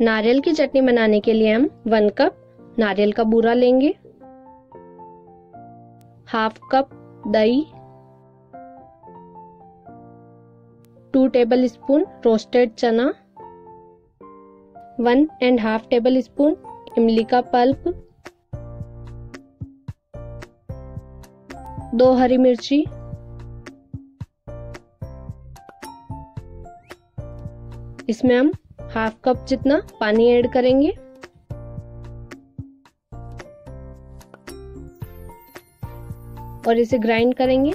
नारियल की चटनी बनाने के लिए हम वन कप नारियल का बूरा लेंगे, हाफ़ कप दही, टू टेबल स्पून रोस्टेड चना, one and half tablespoon इमली का पल्प, दो हरी मिर्ची इसमें हम हाफ़ कप जितना पानी ऐड करेंगे। और इसे ग्राइंड करेंगे।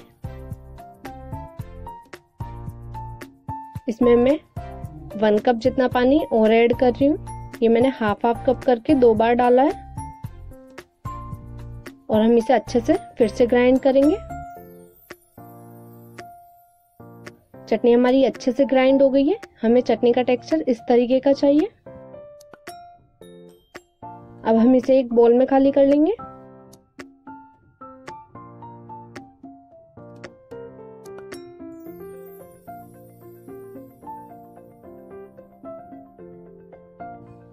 इसमें मैं वन कप जितना पानी और ऐड कर रही हूँ। ये मैंने हाफ़ हाफ़ कप करके दो बार डाला है। और हम इसे अच्छे से फिर से ग्राइंड करेंगे। चटनी हमारी अच्छे से ग्राइंड हो गई है। हमें चटनी का टेक्सचर इस तरीके का चाहिए। अब हम इसे एक बोल में खाली कर लेंगे।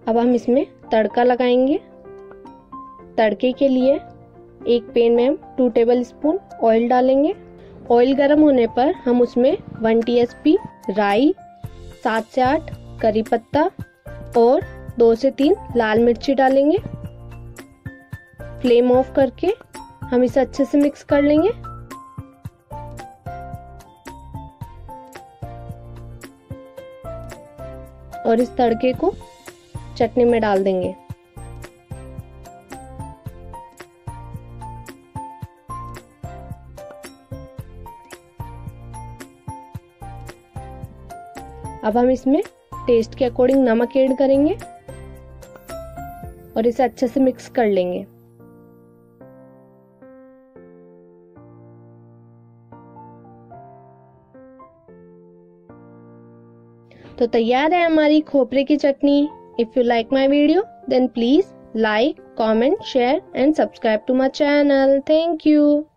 अब हम इसमें तड़का लगाएँगे। तड़के के लिए एक पैन में हम टू टेबल स्पून ऑयल डालेंगे। ऑयल गर्म होने पर हम उसमें वन टीएसपी राई, सात से आठ, करी पत्ता और दो से तीन लाल मिर्ची डालेंगे। फ्लेम ऑफ़ करके हम इसे अच्छे से मिक्स कर लेंगे। और इस तड़के को चटनी में डाल देंगे। अब हम इसमें टेस्ट के अकॉर्डिंग नमक ऐड करेंगे और इसे अच्छे से मिक्स कर लेंगे। तो तैयार है हमारी खोपरे की चटनी। If you like my video then please like comment share and subscribe to my channel thank you.